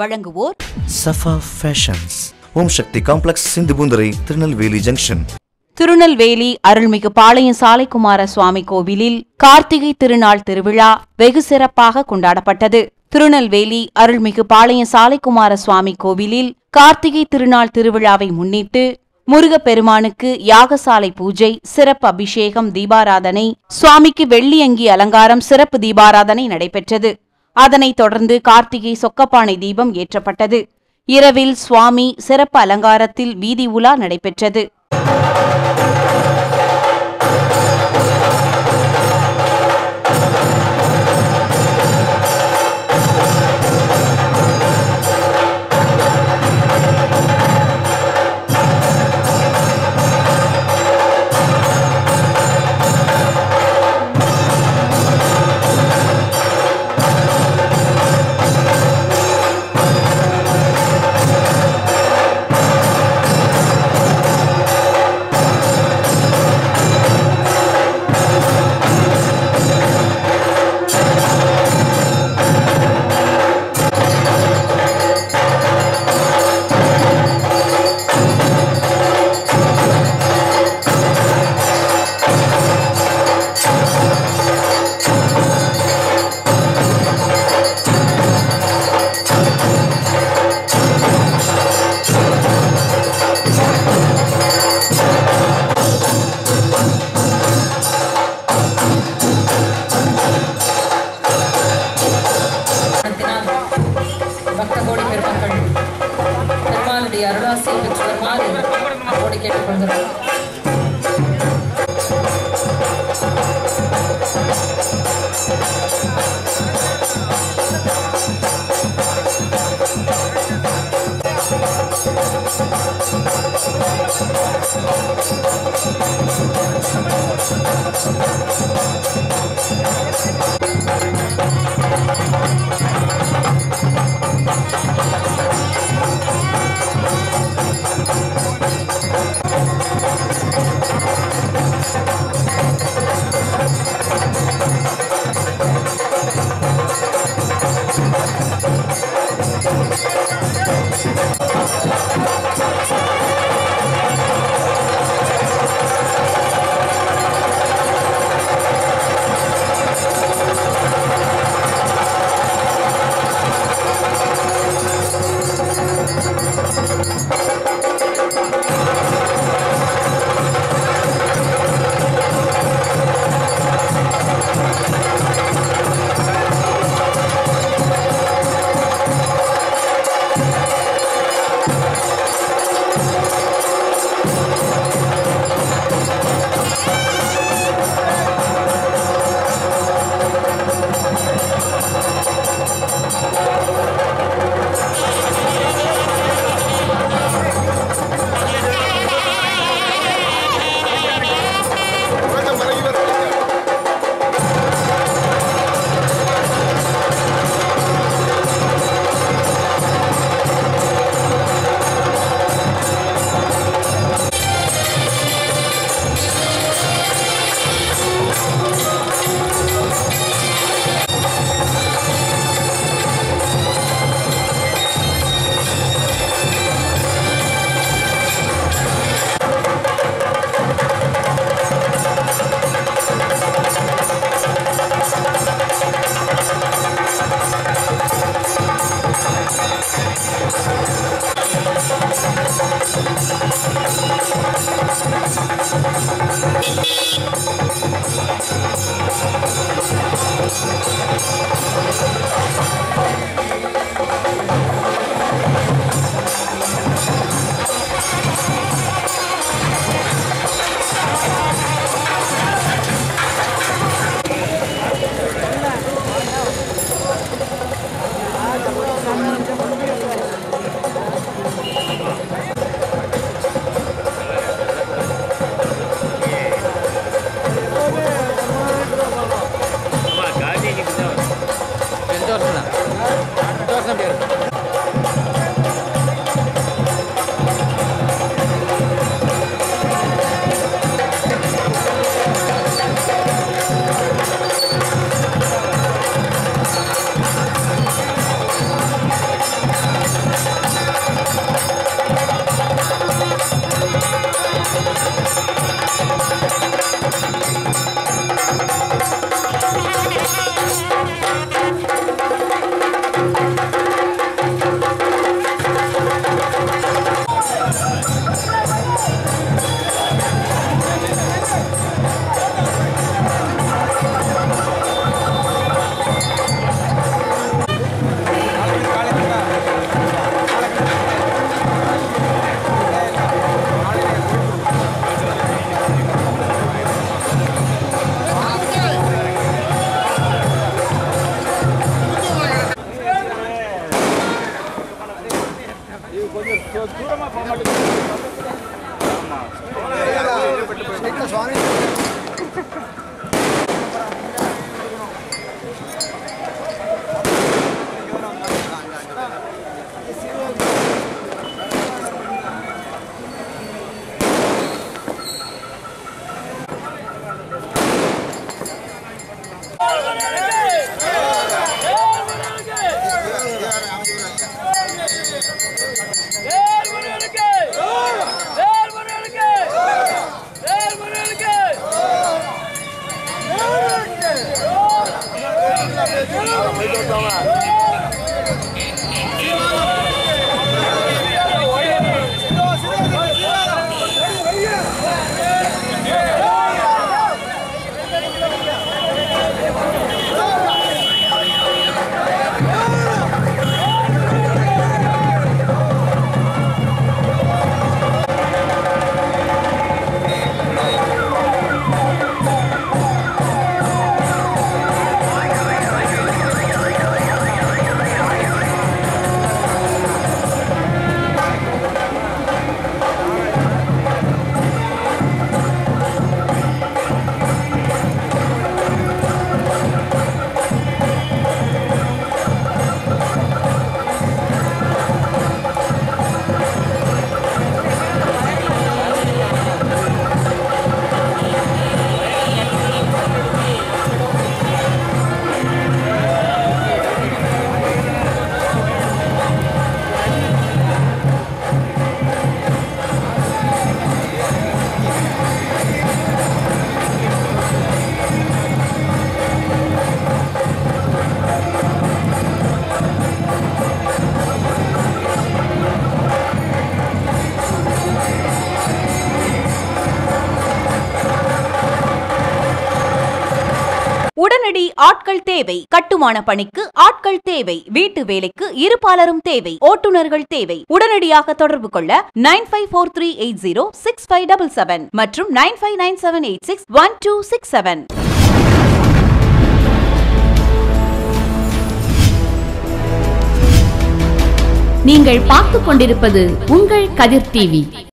வழங்குவோர் Safa fashions Om Shakthi complex Sindhupoonthurai Tirunelveli junction. Tirunelveli அருள்மிகு பாளையம் சாலைக்குமார சுவாமி கோவிலில் கார்த்திகை திருநாள் திருவிழா வெகு சிறப்பாக கொண்டாடப்பட்டது. திருநெல்வேலி அருள்மிகு பாளையம் சாலைக்குமார சுவாமி கோவிலில் கார்த்திகை திருநாள் திருவிழாவை முன்னிட்டு முருகப்பெருமானுக்கு யாகசாலை பூஜை சிறப்பு அபிஷேகம் தீபாராதனை சுவாமிக்கு வெள்ளி அங்கி அலங்காரம் சிறப்பு தீபாராதனை நடைபெற்றது. அதனைத் தொடர்ந்து கார்த்திகை சொக்கப்பானை தீபம் ஏற்றப்பட்டது. இரவில் சுவாமி சிறப்பு அலங்காரத்தில் வீதி உலா நடைபெற்றது. get further. ஆட்கள் தேவை. கட்டுமான பணிக்கு ஆட்கள் தேவை. வீட்டு வேலைக்கு இருப்பாளரும் தேவை. ஓட்டுநர்கள் தேவை. உடனடியாக தொடர்பு கொள்ள nine five four three eight zero six five double seven மற்றும் nine five nine seven eight six one two six seven. நீங்கள் பார்த்து கொண்டிருப்பது உங்கள் கதிர் டிவி.